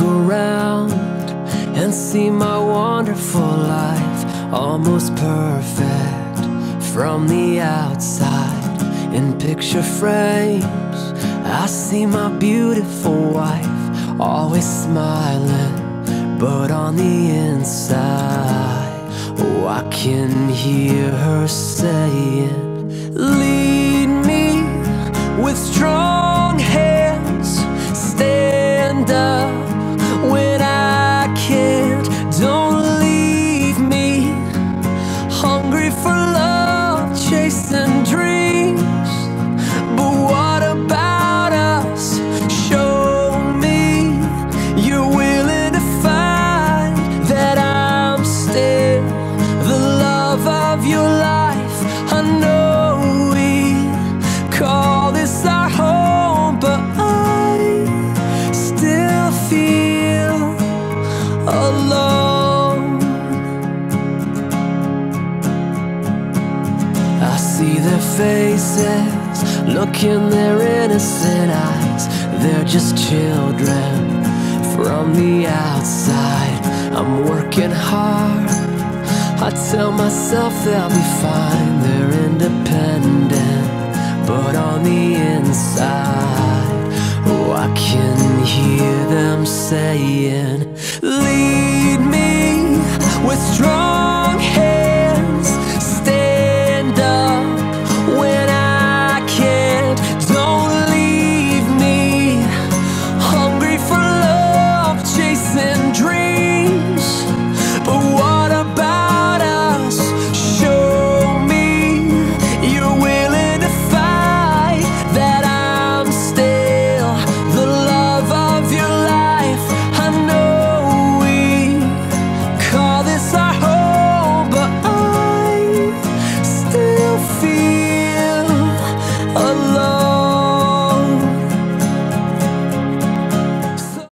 around and see my wonderful life almost perfect from the outside in picture frames. I see my beautiful wife always smiling, but on the inside, oh, I can hear her saying, Lead me with strong alone. I see their faces, look in their innocent eyes. They're just children from the outside. I'm working hard. I tell myself they'll be fine. They're independent, but on the inside, oh, I can hear them saying, strong.